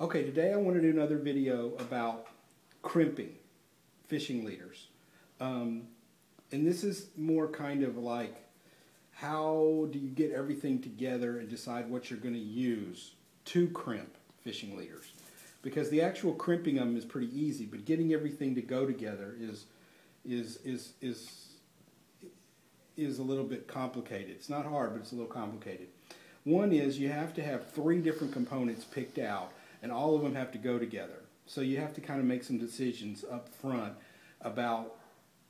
Okay, today I want to do another video about crimping fishing leaders. Um, and this is more kind of like how do you get everything together and decide what you're going to use to crimp fishing leaders. Because the actual crimping them is pretty easy, but getting everything to go together is is is is is a little bit complicated. It's not hard, but it's a little complicated. One is you have to have three different components picked out, and all of them have to go together. So you have to kind of make some decisions up front about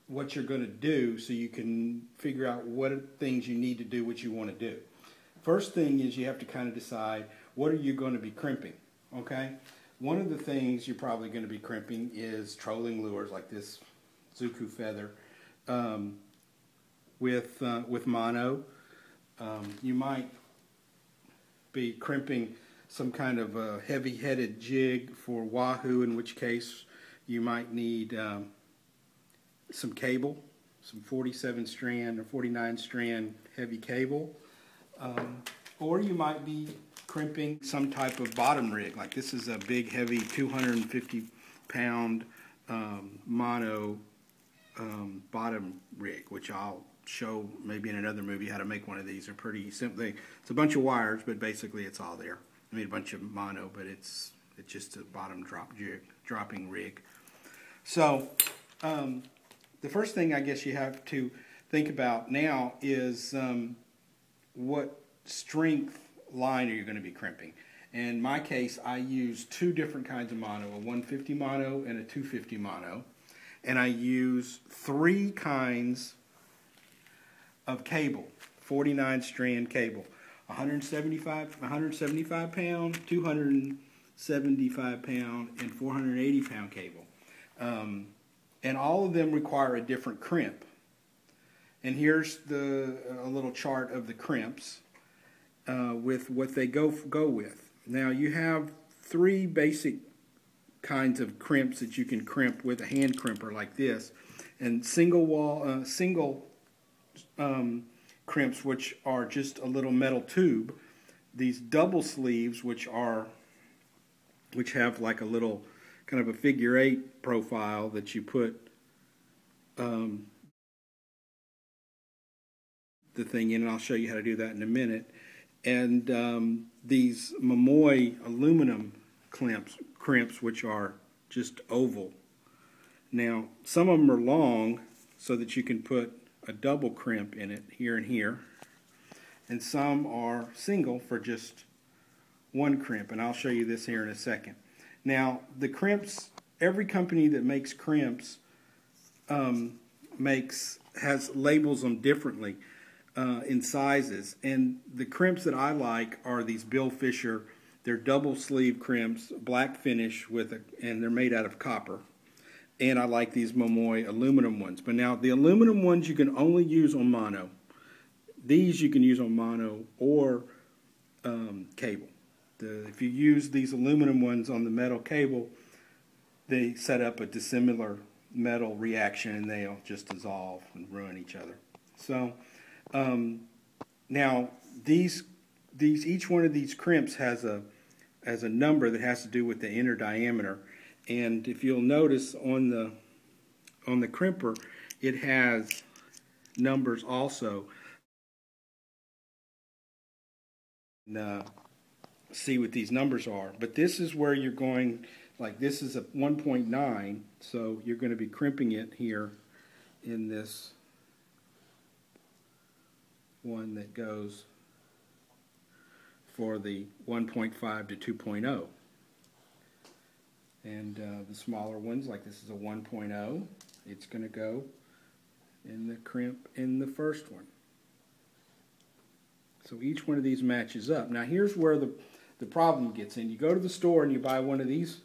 what you're going to do so you can figure out what things you need to do, what you want to do. First thing is you have to kind of decide what are you going to be crimping, okay? One of the things you're probably going to be crimping is trolling lures like this Zuker feather um, with, uh, with mono. Um, you might be crimping some kind of a heavy-headed jig for wahoo, in which case you might need um, some cable, some 47 strand or 49 strand heavy cable. Um, or you might be crimping some type of bottom rig, like this is a big heavy 250 pound um, mono um, bottom rig, which I'll show maybe in another movie how to make one of these. They're pretty simple. It's a bunch of wires, but basically it's all there. I made a bunch of mono, but it's it's just a bottom drop jig, dropping rig. So um, the first thing I guess you have to think about now is um, what strength line are you going to be crimping. In my case, I use two different kinds of mono, a 150 mono and a 250 mono. And I use three kinds of cable, 49 strand cable. 175, 175 pound, 275 pound, and 480 pound cable. Um, and all of them require a different crimp. And here's the a little chart of the crimps uh, with what they go go with. Now you have three basic kinds of crimps that you can crimp with a hand crimper like this, and single wall, uh, single um, crimps, which are just a little metal tube. These double sleeves, which are which have like a little kind of a figure eight profile that you put um, the thing in, and I'll show you how to do that in a minute. And um, these Momoi aluminum clamps, crimps, which are just oval. Now, some of them are long so that you can put a double crimp in it here and here. And some are single for just one crimp. And I'll show you this here in a second. Now, the crimps, every company that makes crimps um, makes has labels them differently uh, in sizes. And the crimps that I like are these Billfisher. They're double sleeve crimps, black finish with a, and they're made out of copper and I like these Momoi aluminum ones. But now the aluminum ones you can only use on mono. These you can use on mono or um, cable. The, if you use these aluminum ones on the metal cable, they set up a dissimilar metal reaction and they'll just dissolve and ruin each other. So um, now these these each one of these crimps has a has a number that has to do with the inner diameter and if you'll notice on the on the crimper, it has numbers also. And, uh, see what these numbers are. But this is where you're going, like this is a 1.9, so you're going to be crimping it here in this one that goes for the 1.5 to 2.0 and uh, the smaller ones like this is a 1.0 it's going to go in the crimp in the first one. So each one of these matches up. Now here's where the the problem gets in. You go to the store and you buy one of these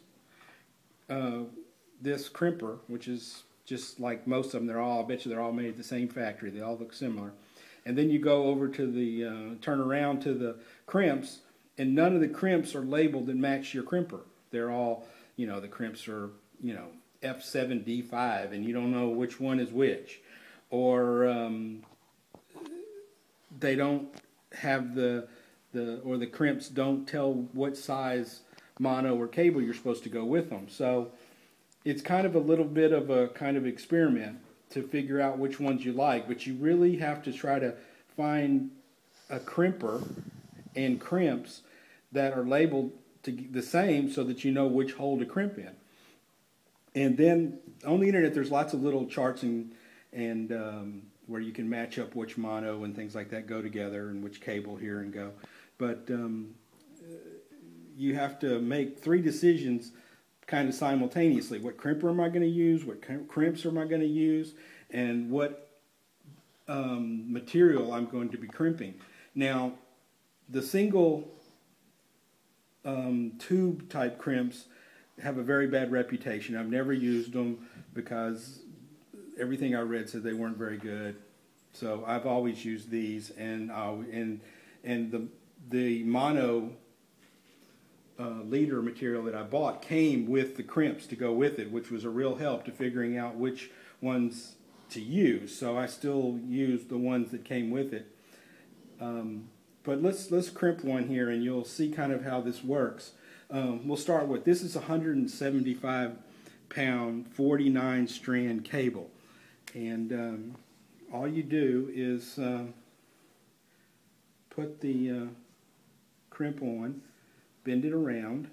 uh, this crimper which is just like most of them they're all I bet you they're all made at the same factory. They all look similar. And then you go over to the uh, turn around to the crimps and none of the crimps are labeled that match your crimper. They're all you know, the crimps are, you know, F7D5 and you don't know which one is which. Or um, they don't have the, the, or the crimps don't tell what size mono or cable you're supposed to go with them. So it's kind of a little bit of a kind of experiment to figure out which ones you like, but you really have to try to find a crimper and crimps that are labeled to the same so that you know which hole to crimp in. And then on the internet, there's lots of little charts and and um, where you can match up which mono and things like that go together and which cable here and go. But um, you have to make three decisions kind of simultaneously. What crimper am I going to use? What crimps am I going to use? And what um, material I'm going to be crimping. Now, the single um, tube type crimps have a very bad reputation. I've never used them because everything I read said they weren't very good. So I've always used these, and and and the the mono uh, leader material that I bought came with the crimps to go with it, which was a real help to figuring out which ones to use. So I still use the ones that came with it. Um, but let's let's crimp one here, and you'll see kind of how this works. Um, we'll start with this is 175 pound 49 strand cable, and um, all you do is uh, put the uh, crimp on bend it around,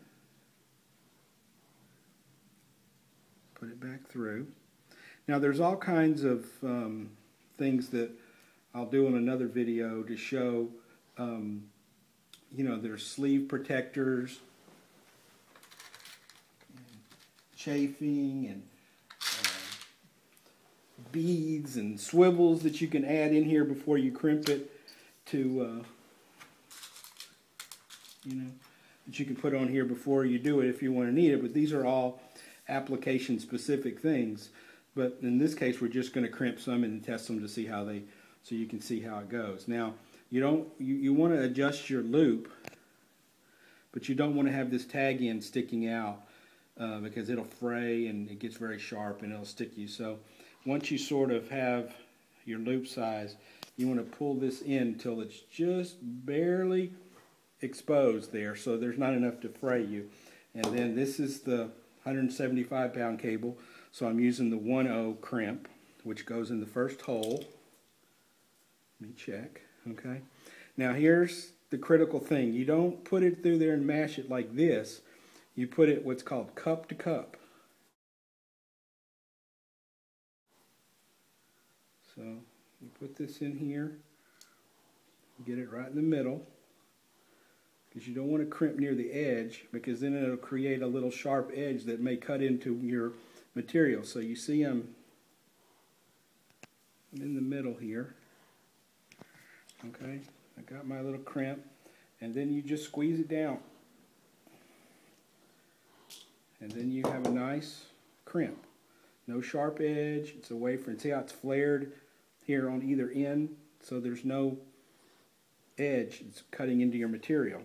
put it back through. Now there's all kinds of um, things that I'll do in another video to show, um, you know, there's sleeve protectors, chafing and uh, beads and swivels that you can add in here before you crimp it to, uh, you know, that you can put on here before you do it if you want to need it. But these are all application specific things. But in this case, we're just going to crimp some and test them to see how they, so you can see how it goes. Now, you don't, you, you want to adjust your loop, but you don't want to have this tag end sticking out uh, because it'll fray and it gets very sharp and it'll stick you. So once you sort of have your loop size, you want to pull this in until it's just barely exposed there, so there's not enough to fray you. And then this is the 175 pound cable, so I'm using the 1-0 crimp, which goes in the first hole. Let me check, okay? Now here's the critical thing. You don't put it through there and mash it like this. You put it what's called cup to cup. So you put this in here, get it right in the middle because you don't want to crimp near the edge because then it'll create a little sharp edge that may cut into your material. So you see I'm, in the middle here. Okay, I got my little crimp and then you just squeeze it down. And then you have a nice crimp. No sharp edge, it's away from, see how it's flared here on either end so there's no edge it's cutting into your material.